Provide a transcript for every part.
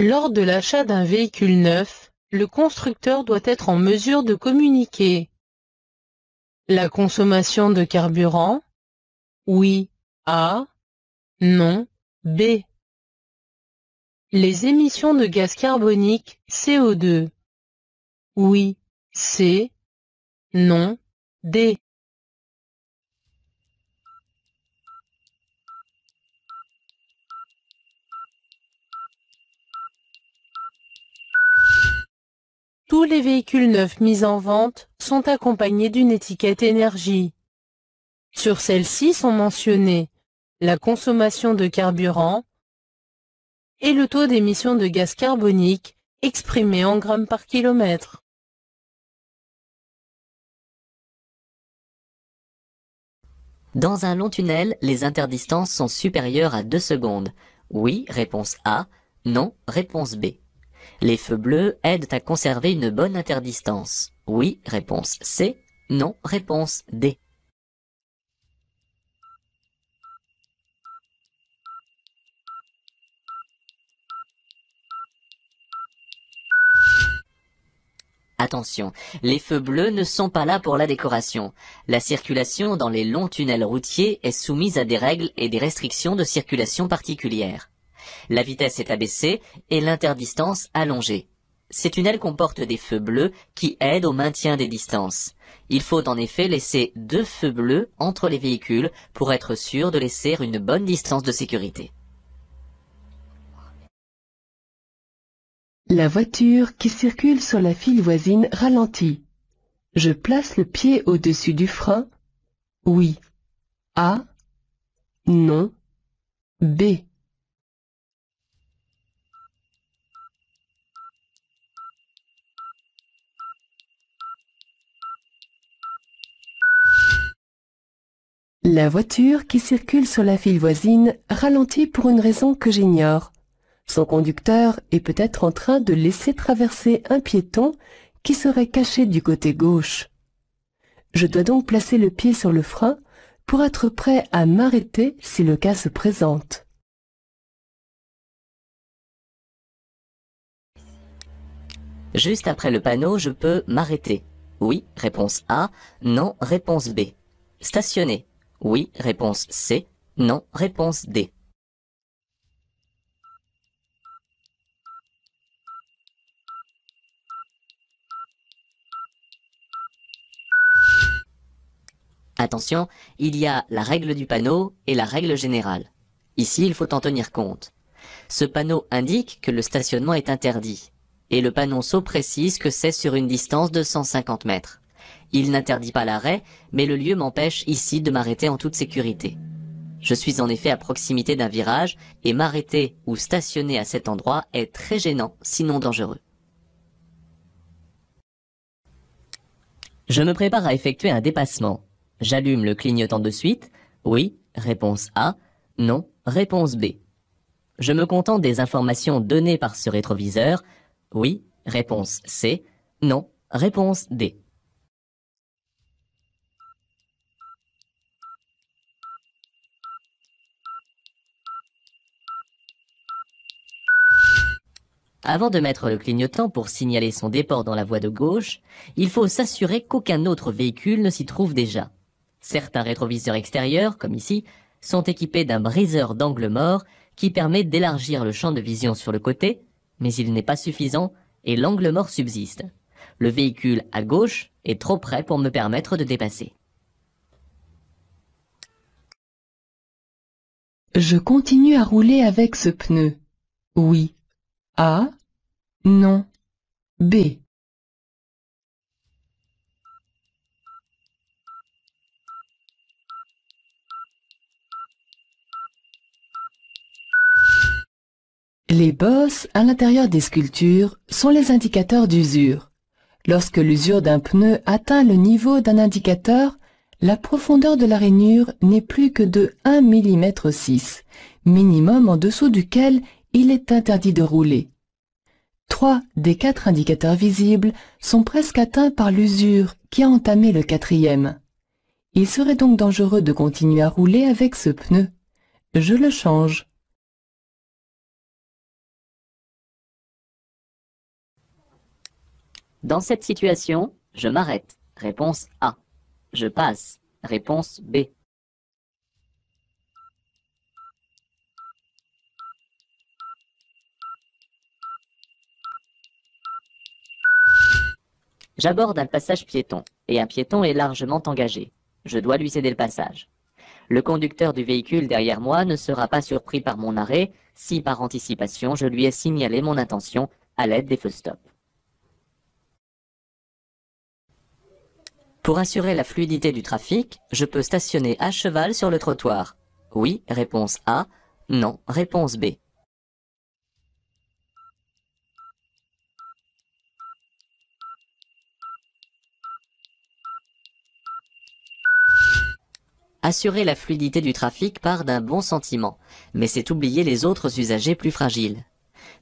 Lors de l'achat d'un véhicule neuf, le constructeur doit être en mesure de communiquer. La consommation de carburant, oui, A, non, B. Les émissions de gaz carbonique, CO2, oui, C, non, D. Tous les véhicules neufs mis en vente sont accompagnés d'une étiquette énergie. Sur celle-ci sont mentionnés la consommation de carburant et le taux d'émission de gaz carbonique exprimé en grammes par kilomètre. Dans un long tunnel, les interdistances sont supérieures à 2 secondes. Oui, réponse A. Non, réponse B. Les feux bleus aident à conserver une bonne interdistance. Oui, réponse C. Non, réponse D. Attention, les feux bleus ne sont pas là pour la décoration. La circulation dans les longs tunnels routiers est soumise à des règles et des restrictions de circulation particulières. La vitesse est abaissée et l'interdistance allongée. Ces tunnels comportent des feux bleus qui aident au maintien des distances. Il faut en effet laisser deux feux bleus entre les véhicules pour être sûr de laisser une bonne distance de sécurité. La voiture qui circule sur la file voisine ralentit. Je place le pied au-dessus du frein. Oui. A. Non. B. La voiture qui circule sur la file voisine ralentit pour une raison que j'ignore. Son conducteur est peut-être en train de laisser traverser un piéton qui serait caché du côté gauche. Je dois donc placer le pied sur le frein pour être prêt à m'arrêter si le cas se présente. Juste après le panneau, je peux m'arrêter. Oui, réponse A. Non, réponse B. Stationner. Oui, réponse C. Non, réponse D. Attention, il y a la règle du panneau et la règle générale. Ici, il faut en tenir compte. Ce panneau indique que le stationnement est interdit, et le panonceau précise que c'est sur une distance de 150 mètres. Il n'interdit pas l'arrêt, mais le lieu m'empêche ici de m'arrêter en toute sécurité. Je suis en effet à proximité d'un virage, et m'arrêter ou stationner à cet endroit est très gênant, sinon dangereux. Je me prépare à effectuer un dépassement. J'allume le clignotant de suite. Oui, réponse A. Non, réponse B. Je me contente des informations données par ce rétroviseur. Oui, réponse C. Non, réponse D. Avant de mettre le clignotant pour signaler son déport dans la voie de gauche, il faut s'assurer qu'aucun autre véhicule ne s'y trouve déjà. Certains rétroviseurs extérieurs, comme ici, sont équipés d'un briseur d'angle mort qui permet d'élargir le champ de vision sur le côté, mais il n'est pas suffisant et l'angle mort subsiste. Le véhicule à gauche est trop près pour me permettre de dépasser. Je continue à rouler avec ce pneu. Oui. A. Non. B. Les bosses à l'intérieur des sculptures sont les indicateurs d'usure. Lorsque l'usure d'un pneu atteint le niveau d'un indicateur, la profondeur de la rainure n'est plus que de 1 mm 6, minimum en dessous duquel il est interdit de rouler. Trois des quatre indicateurs visibles sont presque atteints par l'usure qui a entamé le quatrième. Il serait donc dangereux de continuer à rouler avec ce pneu. Je le change. Dans cette situation, je m'arrête. Réponse A. Je passe. Réponse B. J'aborde un passage piéton, et un piéton est largement engagé. Je dois lui céder le passage. Le conducteur du véhicule derrière moi ne sera pas surpris par mon arrêt si par anticipation je lui ai signalé mon intention à l'aide des feux stop. Pour assurer la fluidité du trafic, je peux stationner à cheval sur le trottoir. Oui, réponse A. Non, réponse B. Assurer la fluidité du trafic part d'un bon sentiment, mais c'est oublier les autres usagers plus fragiles.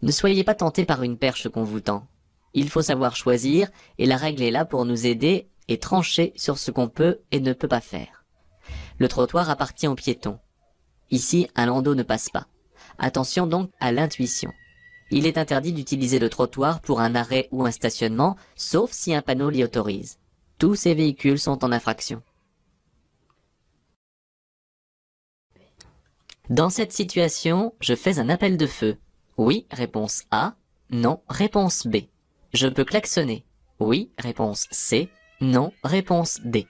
Ne soyez pas tentés par une perche qu'on vous tend. Il faut savoir choisir, et la règle est là pour nous aider et trancher sur ce qu'on peut et ne peut pas faire. Le trottoir appartient aux piétons. Ici, un landau ne passe pas. Attention donc à l'intuition. Il est interdit d'utiliser le trottoir pour un arrêt ou un stationnement, sauf si un panneau l'y autorise. Tous ces véhicules sont en infraction. Dans cette situation, je fais un appel de feu. Oui, réponse A. Non, réponse B. Je peux klaxonner. Oui, réponse C. Non, réponse D.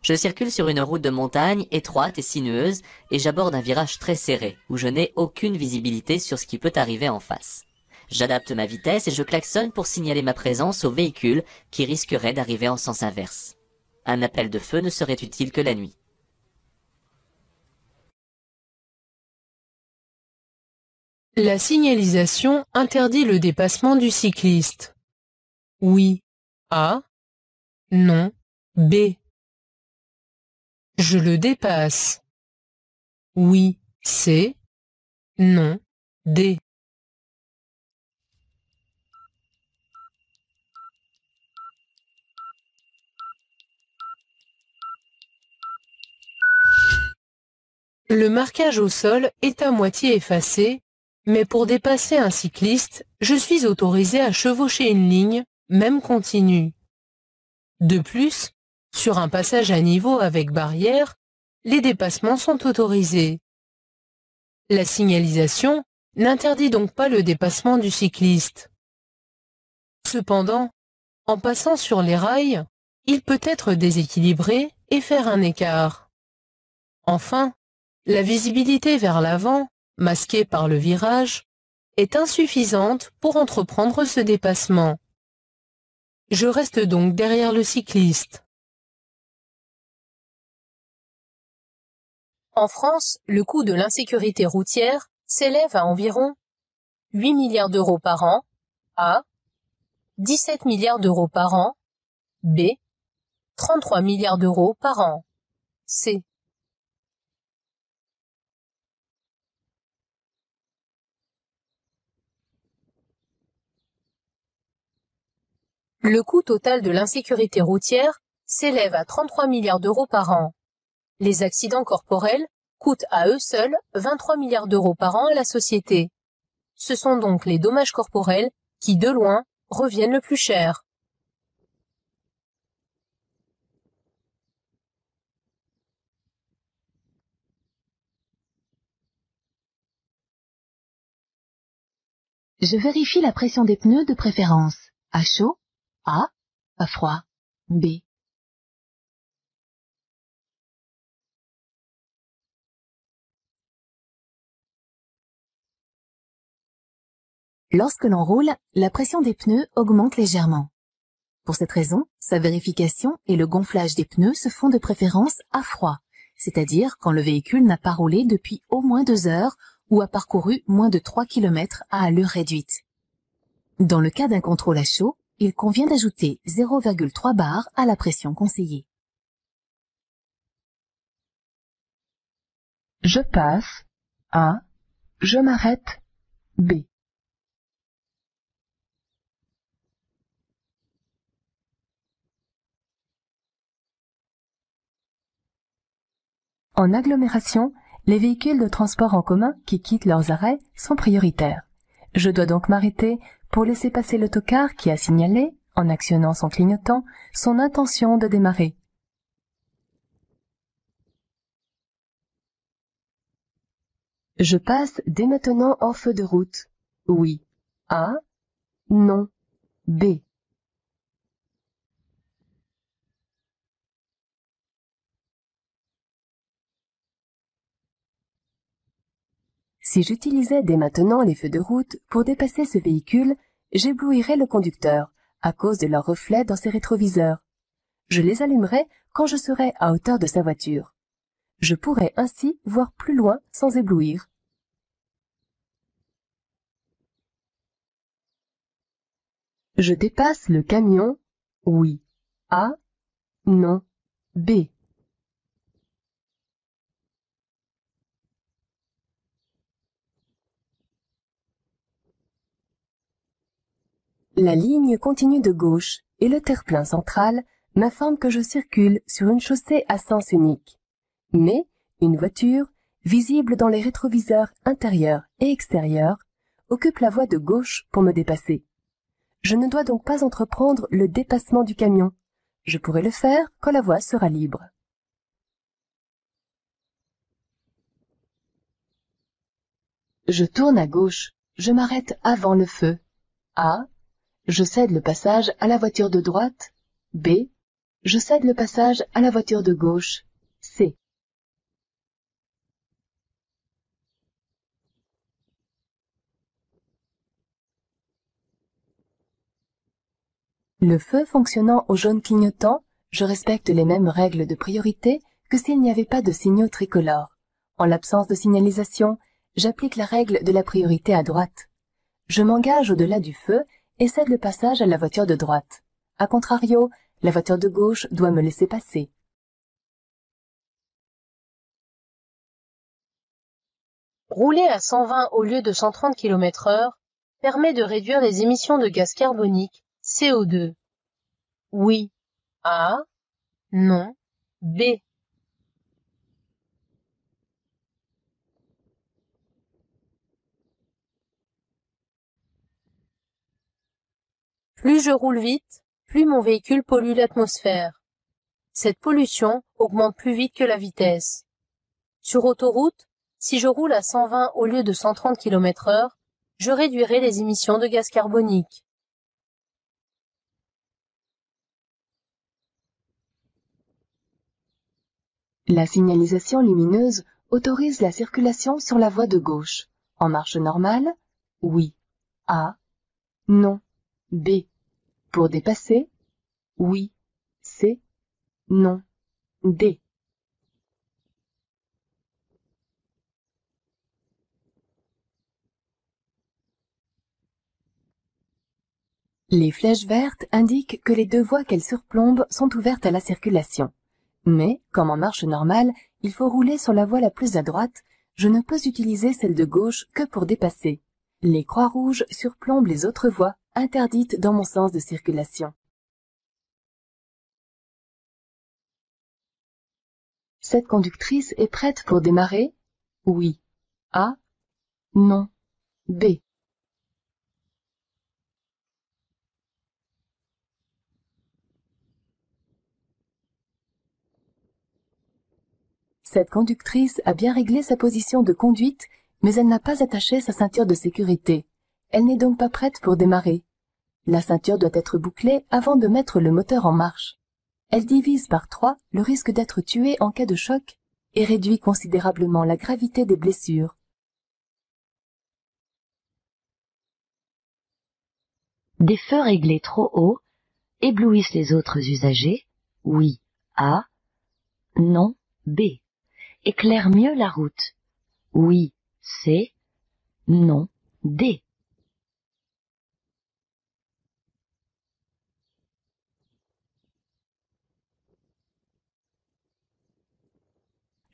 Je circule sur une route de montagne étroite et sinueuse et j'aborde un virage très serré où je n'ai aucune visibilité sur ce qui peut arriver en face. J'adapte ma vitesse et je klaxonne pour signaler ma présence au véhicule qui risquerait d'arriver en sens inverse. Un appel de feu ne serait utile que la nuit. La signalisation interdit le dépassement du cycliste. Oui. A. Non. B. Je le dépasse. Oui. C. Non. D. Le marquage au sol est à moitié effacé, mais pour dépasser un cycliste, je suis autorisé à chevaucher une ligne, même continue. De plus, sur un passage à niveau avec barrière, les dépassements sont autorisés. La signalisation n'interdit donc pas le dépassement du cycliste. Cependant, en passant sur les rails, il peut être déséquilibré et faire un écart. Enfin, la visibilité vers l'avant, masquée par le virage, est insuffisante pour entreprendre ce dépassement. Je reste donc derrière le cycliste. En France, le coût de l'insécurité routière s'élève à environ 8 milliards d'euros par an, A, 17 milliards d'euros par an, B, 33 milliards d'euros par an, C. Le coût total de l'insécurité routière s'élève à 33 milliards d'euros par an. Les accidents corporels coûtent à eux seuls 23 milliards d'euros par an à la société. Ce sont donc les dommages corporels qui, de loin, reviennent le plus cher. Je vérifie la pression des pneus de préférence. À chaud, a. À froid. B. Lorsque l'on roule, la pression des pneus augmente légèrement. Pour cette raison, sa vérification et le gonflage des pneus se font de préférence à froid, c'est-à-dire quand le véhicule n'a pas roulé depuis au moins deux heures ou a parcouru moins de 3 km à allure réduite. Dans le cas d'un contrôle à chaud, il convient d'ajouter 0,3 bar à la pression conseillée. Je passe. A. Je m'arrête. B. En agglomération, les véhicules de transport en commun qui quittent leurs arrêts sont prioritaires. Je dois donc m'arrêter pour laisser passer l'autocar qui a signalé, en actionnant son clignotant, son intention de démarrer. Je passe dès maintenant en feu de route. Oui. A. Non. B. Si j'utilisais dès maintenant les feux de route pour dépasser ce véhicule, j'éblouirais le conducteur à cause de leur reflet dans ses rétroviseurs. Je les allumerais quand je serais à hauteur de sa voiture. Je pourrais ainsi voir plus loin sans éblouir. Je dépasse le camion. Oui. A. Non. B. La ligne continue de gauche et le terre-plein central m'informe que je circule sur une chaussée à sens unique. Mais une voiture, visible dans les rétroviseurs intérieurs et extérieurs, occupe la voie de gauche pour me dépasser. Je ne dois donc pas entreprendre le dépassement du camion. Je pourrai le faire quand la voie sera libre. Je tourne à gauche. Je m'arrête avant le feu. A. Je cède le passage à la voiture de droite. B. Je cède le passage à la voiture de gauche. C. Le feu fonctionnant au jaune clignotant, je respecte les mêmes règles de priorité que s'il n'y avait pas de signaux tricolores. En l'absence de signalisation, j'applique la règle de la priorité à droite. Je m'engage au-delà du feu et cède le passage à la voiture de droite. A contrario, la voiture de gauche doit me laisser passer. Rouler à 120 au lieu de 130 km heure permet de réduire les émissions de gaz carbonique, CO2. Oui. A. Non. B. Plus je roule vite, plus mon véhicule pollue l'atmosphère. Cette pollution augmente plus vite que la vitesse. Sur autoroute, si je roule à 120 au lieu de 130 km heure, je réduirai les émissions de gaz carbonique. La signalisation lumineuse autorise la circulation sur la voie de gauche. En marche normale, oui. A. Non. B. Pour dépasser, oui. C. Non. D. Les flèches vertes indiquent que les deux voies qu'elles surplombent sont ouvertes à la circulation. Mais, comme en marche normale, il faut rouler sur la voie la plus à droite, je ne peux utiliser celle de gauche que pour dépasser. Les croix rouges surplombent les autres voies, interdites dans mon sens de circulation. Cette conductrice est prête pour démarrer? Oui. A. Non. B. Cette conductrice a bien réglé sa position de conduite mais elle n'a pas attaché sa ceinture de sécurité. Elle n'est donc pas prête pour démarrer. La ceinture doit être bouclée avant de mettre le moteur en marche. Elle divise par trois le risque d'être tuée en cas de choc et réduit considérablement la gravité des blessures. Des feux réglés trop haut éblouissent les autres usagers. Oui. A. Non. B. Éclairent mieux la route. Oui. C. Non. D.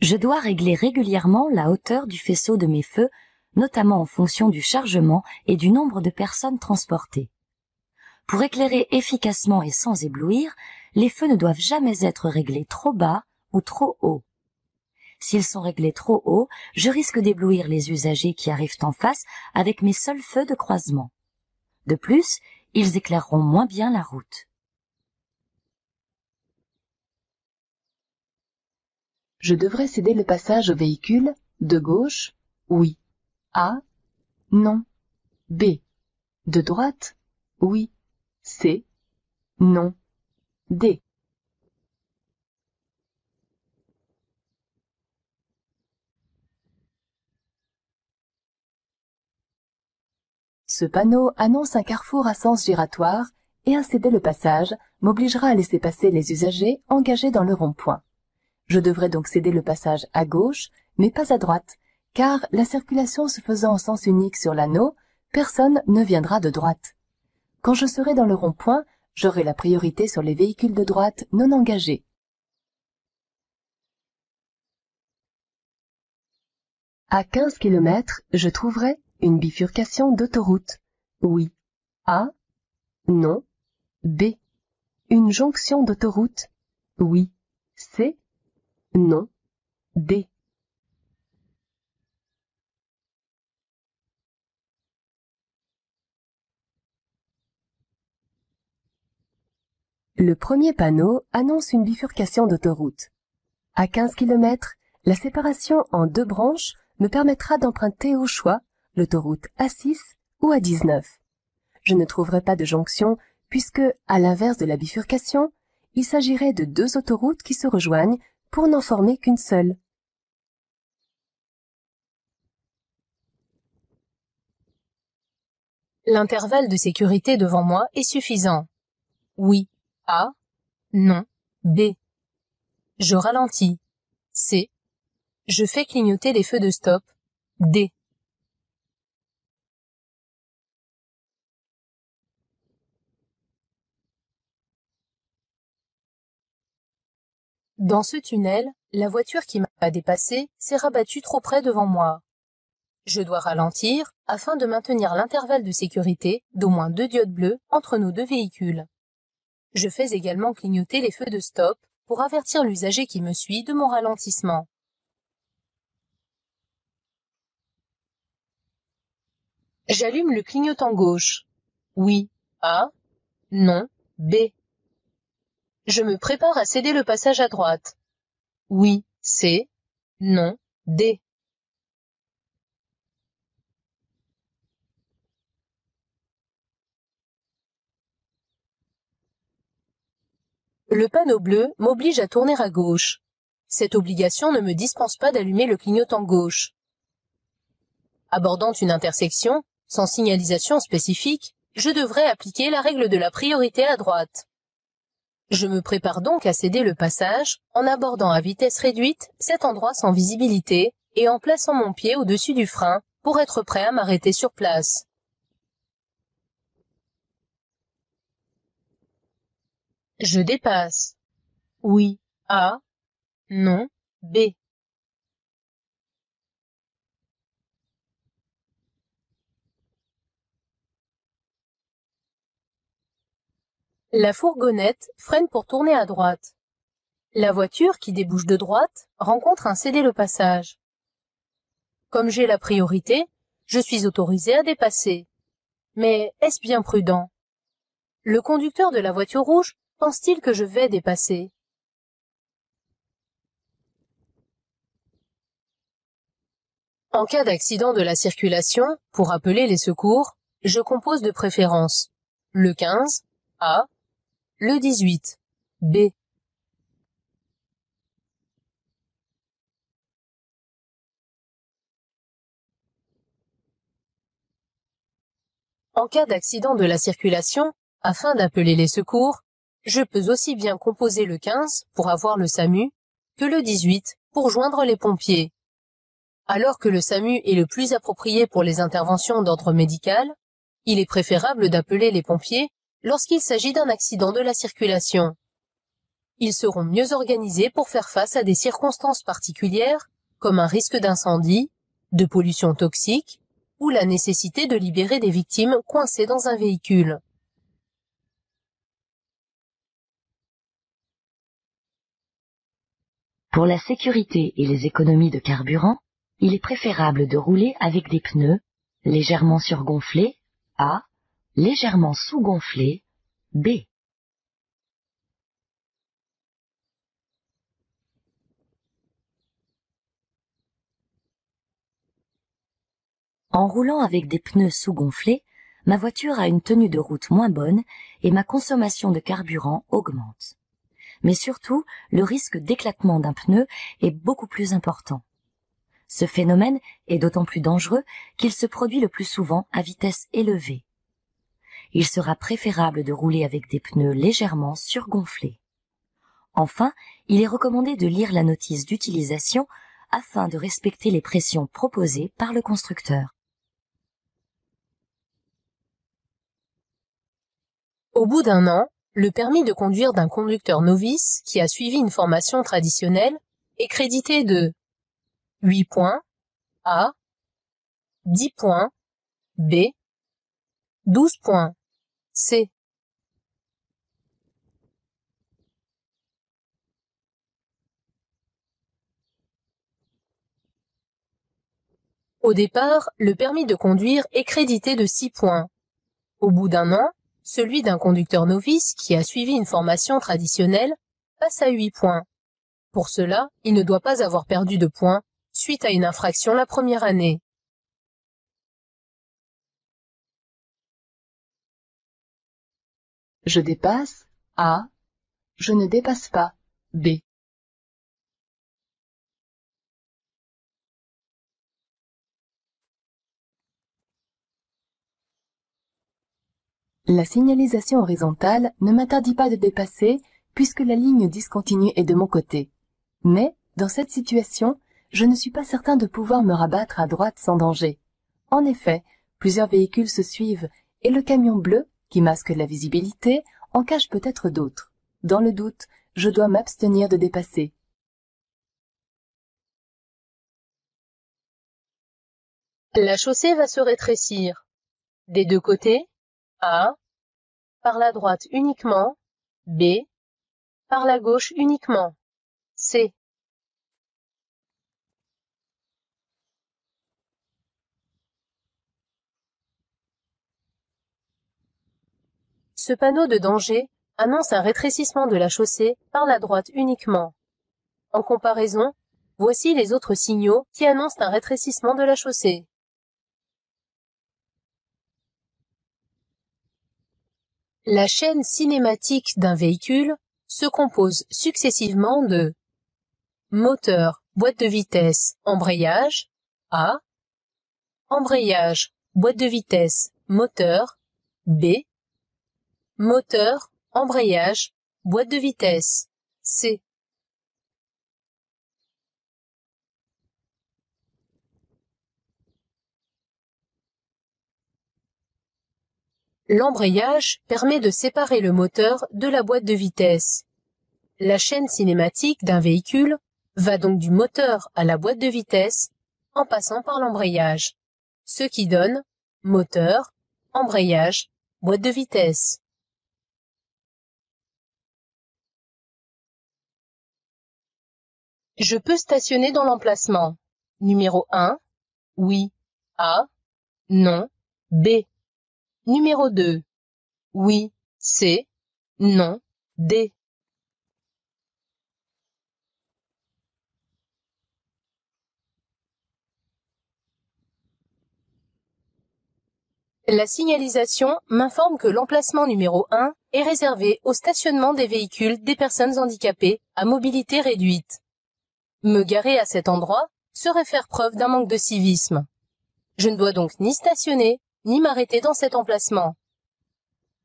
Je dois régler régulièrement la hauteur du faisceau de mes feux, notamment en fonction du chargement et du nombre de personnes transportées. Pour éclairer efficacement et sans éblouir, les feux ne doivent jamais être réglés trop bas ou trop haut. S'ils sont réglés trop haut, je risque d'éblouir les usagers qui arrivent en face avec mes seuls feux de croisement. De plus, ils éclaireront moins bien la route. Je devrais céder le passage au véhicule de gauche Oui. A Non. B. De droite Oui. C. Non. D. Ce panneau annonce un carrefour à sens giratoire et un céder le passage m'obligera à laisser passer les usagers engagés dans le rond-point. Je devrais donc céder le passage à gauche, mais pas à droite, car la circulation se faisant en sens unique sur l'anneau, personne ne viendra de droite. Quand je serai dans le rond-point, j'aurai la priorité sur les véhicules de droite non engagés. À 15 km, je trouverai une bifurcation d'autoroute. Oui. A. Non. B. Une jonction d'autoroute. Oui. C. Non. D. Le premier panneau annonce une bifurcation d'autoroute. À 15 km, la séparation en deux branches me permettra d'emprunter au choix l'autoroute A6 ou A19. Je ne trouverai pas de jonction puisque, à l'inverse de la bifurcation, il s'agirait de deux autoroutes qui se rejoignent pour n'en former qu'une seule. L'intervalle de sécurité devant moi est suffisant. Oui. A. Non. B. Je ralentis. C. Je fais clignoter les feux de stop. D. Dans ce tunnel, la voiture qui m'a dépassé s'est rabattue trop près devant moi. Je dois ralentir afin de maintenir l'intervalle de sécurité d'au moins deux diodes bleues entre nos deux véhicules. Je fais également clignoter les feux de stop pour avertir l'usager qui me suit de mon ralentissement. J'allume le clignotant gauche. Oui. A. Non. B. Je me prépare à céder le passage à droite. Oui, C. Non, D. Le panneau bleu m'oblige à tourner à gauche. Cette obligation ne me dispense pas d'allumer le clignotant gauche. Abordant une intersection, sans signalisation spécifique, je devrais appliquer la règle de la priorité à droite. Je me prépare donc à céder le passage en abordant à vitesse réduite cet endroit sans visibilité et en plaçant mon pied au-dessus du frein pour être prêt à m'arrêter sur place. Je dépasse. Oui. A. Non. B. La fourgonnette freine pour tourner à droite. La voiture qui débouche de droite rencontre un cédé le passage. Comme j'ai la priorité, je suis autorisé à dépasser. Mais est-ce bien prudent? Le conducteur de la voiture rouge pense-t-il que je vais dépasser? En cas d'accident de la circulation, pour appeler les secours, je compose de préférence le 15, A, le 18. B. En cas d'accident de la circulation, afin d'appeler les secours, je peux aussi bien composer le 15 pour avoir le SAMU que le 18 pour joindre les pompiers. Alors que le SAMU est le plus approprié pour les interventions d'ordre médical, il est préférable d'appeler les pompiers lorsqu'il s'agit d'un accident de la circulation. Ils seront mieux organisés pour faire face à des circonstances particulières, comme un risque d'incendie, de pollution toxique, ou la nécessité de libérer des victimes coincées dans un véhicule. Pour la sécurité et les économies de carburant, il est préférable de rouler avec des pneus légèrement surgonflés A, légèrement sous-gonflés B. En roulant avec des pneus sous-gonflés, ma voiture a une tenue de route moins bonne et ma consommation de carburant augmente. Mais surtout, le risque d'éclatement d'un pneu est beaucoup plus important. Ce phénomène est d'autant plus dangereux qu'il se produit le plus souvent à vitesse élevée. Il sera préférable de rouler avec des pneus légèrement surgonflés. Enfin, il est recommandé de lire la notice d'utilisation afin de respecter les pressions proposées par le constructeur. Au bout d'un an, le permis de conduire d'un conducteur novice qui a suivi une formation traditionnelle est crédité de 8 points A, 10 points B, 12 points C. Au départ, le permis de conduire est crédité de 6 points. Au bout d'un an, celui d'un conducteur novice qui a suivi une formation traditionnelle passe à 8 points. Pour cela, il ne doit pas avoir perdu de points suite à une infraction la première année. Je dépasse A. Je ne dépasse pas B. La signalisation horizontale ne m'interdit pas de dépasser puisque la ligne discontinue est de mon côté. Mais, dans cette situation, je ne suis pas certain de pouvoir me rabattre à droite sans danger. En effet, plusieurs véhicules se suivent et le camion bleu, qui masque la visibilité, en cache peut-être d'autres. Dans le doute, je dois m'abstenir de dépasser. La chaussée va se rétrécir. Des deux côtés, A. Par la droite uniquement. B. Par la gauche uniquement. C. Ce panneau de danger annonce un rétrécissement de la chaussée par la droite uniquement. En comparaison, voici les autres signaux qui annoncent un rétrécissement de la chaussée. La chaîne cinématique d'un véhicule se compose successivement de moteur, boîte de vitesse, embrayage, A, embrayage, boîte de vitesse, moteur, B, moteur, embrayage, boîte de vitesse, C. L'embrayage permet de séparer le moteur de la boîte de vitesse. La chaîne cinématique d'un véhicule va donc du moteur à la boîte de vitesse en passant par l'embrayage, ce qui donne moteur, embrayage, boîte de vitesse. Je peux stationner dans l'emplacement. Numéro 1. Oui. A. Non. B. Numéro 2. Oui. C. Non. D. La signalisation m'informe que l'emplacement numéro 1 est réservé au stationnement des véhicules des personnes handicapées à mobilité réduite. Me garer à cet endroit serait faire preuve d'un manque de civisme. Je ne dois donc ni stationner, ni m'arrêter dans cet emplacement.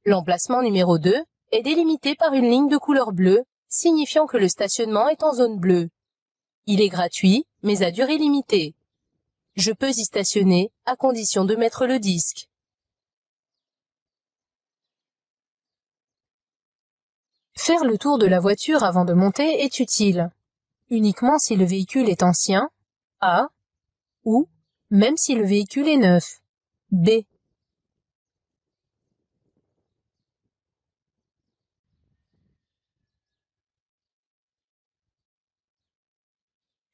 L'emplacement numéro 2 est délimité par une ligne de couleur bleue, signifiant que le stationnement est en zone bleue. Il est gratuit, mais à durée limitée. Je peux y stationner à condition de mettre le disque. Faire le tour de la voiture avant de monter est utile uniquement si le véhicule est ancien, A, ou même si le véhicule est neuf, B.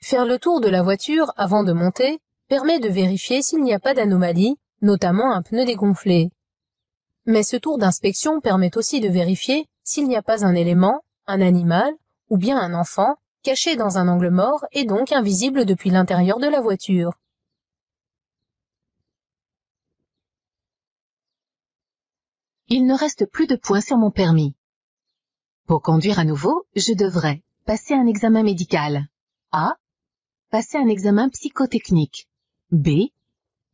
Faire le tour de la voiture avant de monter permet de vérifier s'il n'y a pas d'anomalie, notamment un pneu dégonflé. Mais ce tour d'inspection permet aussi de vérifier s'il n'y a pas un élément, un animal ou bien un enfant caché dans un angle mort et donc invisible depuis l'intérieur de la voiture. Il ne reste plus de points sur mon permis. Pour conduire à nouveau, je devrais passer un examen médical. A. Passer un examen psychotechnique. B.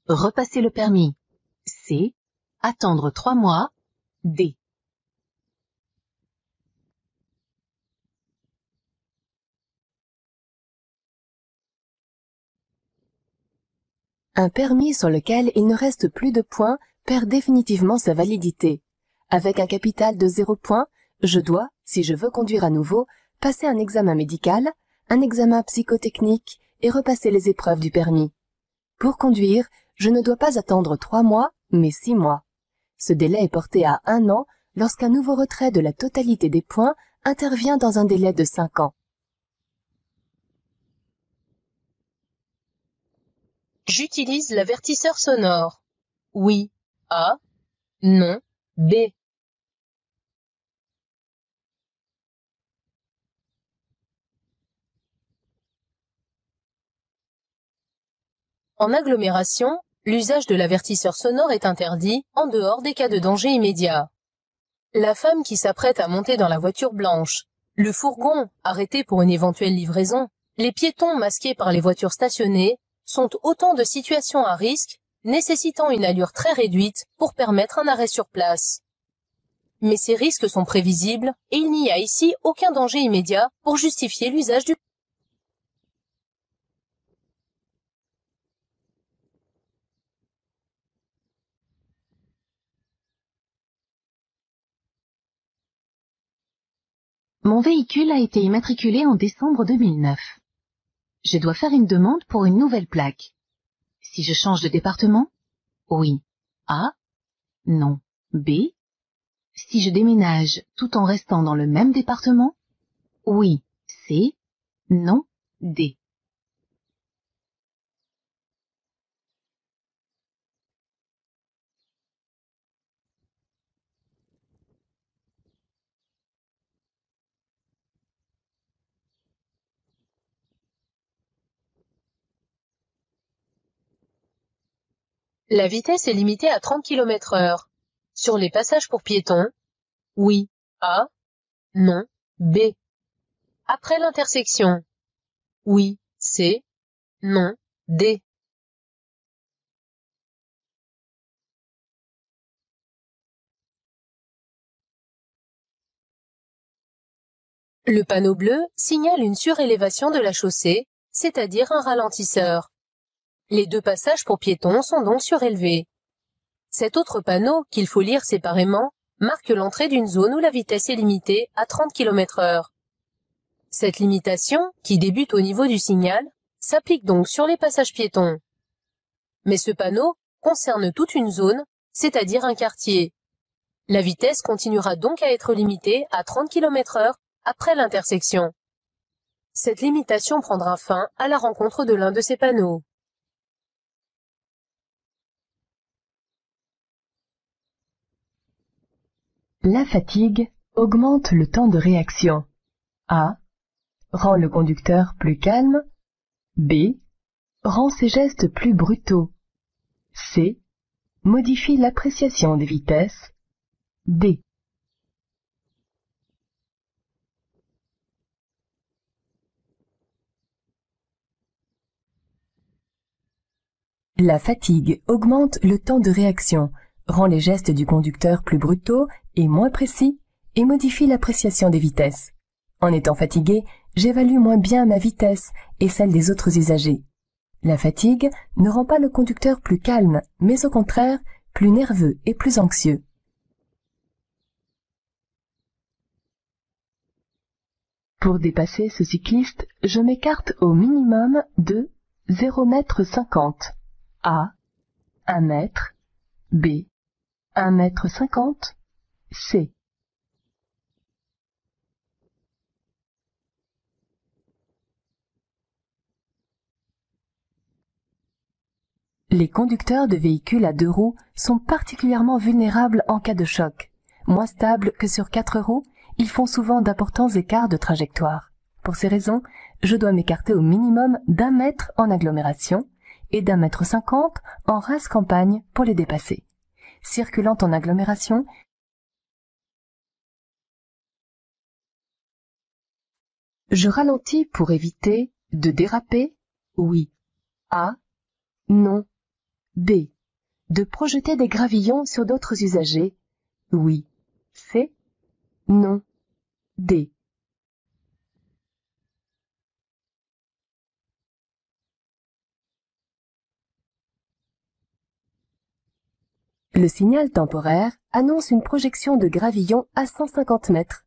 Repasser le permis. C. Attendre trois mois. D. Un permis sur lequel il ne reste plus de points perd définitivement sa validité. Avec un capital de zéro point, je dois, si je veux conduire à nouveau, passer un examen médical, un examen psychotechnique et repasser les épreuves du permis. Pour conduire, je ne dois pas attendre trois mois, mais six mois. Ce délai est porté à un an lorsqu'un nouveau retrait de la totalité des points intervient dans un délai de cinq ans. J'utilise l'avertisseur sonore. Oui. A. Non. B. En agglomération, l'usage de l'avertisseur sonore est interdit en dehors des cas de danger immédiat. La femme qui s'apprête à monter dans la voiture blanche, le fourgon arrêté pour une éventuelle livraison, les piétons masqués par les voitures stationnées sont autant de situations à risque nécessitant une allure très réduite pour permettre un arrêt sur place. Mais ces risques sont prévisibles et il n'y a ici aucun danger immédiat pour justifier l'usage du Mon véhicule a été immatriculé en décembre 2009. Je dois faire une demande pour une nouvelle plaque. Si je change de département? Oui. A? Non. B? Si je déménage tout en restant dans le même département? Oui. C? Non. D? La vitesse est limitée à 30 km heure. Sur les passages pour piétons, oui, A, non, B. Après l'intersection, oui, C, non, D. Le panneau bleu signale une surélévation de la chaussée, c'est-à-dire un ralentisseur. Les deux passages pour piétons sont donc surélevés. Cet autre panneau, qu'il faut lire séparément, marque l'entrée d'une zone où la vitesse est limitée à 30 km heure. Cette limitation, qui débute au niveau du signal, s'applique donc sur les passages piétons. Mais ce panneau concerne toute une zone, c'est-à-dire un quartier. La vitesse continuera donc à être limitée à 30 km heure après l'intersection. Cette limitation prendra fin à la rencontre de l'un de ces panneaux. La fatigue augmente le temps de réaction. A. Rend le conducteur plus calme. B. Rend ses gestes plus brutaux. C. Modifie l'appréciation des vitesses. D. La fatigue augmente le temps de réaction, rend les gestes du conducteur plus brutaux et moins précis et modifie l'appréciation des vitesses. En étant fatigué, j'évalue moins bien ma vitesse et celle des autres usagers. La fatigue ne rend pas le conducteur plus calme, mais au contraire plus nerveux et plus anxieux. Pour dépasser ce cycliste, je m'écarte au minimum de 0,50 m. A. 1 mètre. B. 1 mètre 50. C. Les conducteurs de véhicules à deux roues sont particulièrement vulnérables en cas de choc. Moins stables que sur quatre roues, ils font souvent d'importants écarts de trajectoire. Pour ces raisons, je dois m'écarter au minimum d'un mètre en agglomération et d'un mètre cinquante en rase campagne pour les dépasser. Circulant en agglomération, je ralentis pour éviter de déraper, oui, A, non, B, de projeter des gravillons sur d'autres usagers, oui, C, non, D. Le signal temporaire annonce une projection de gravillon à 150 mètres.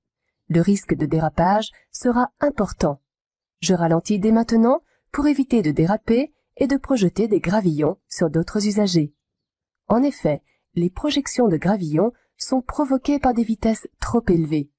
Le risque de dérapage sera important. Je ralentis dès maintenant pour éviter de déraper et de projeter des gravillons sur d'autres usagers. En effet, les projections de gravillons sont provoquées par des vitesses trop élevées.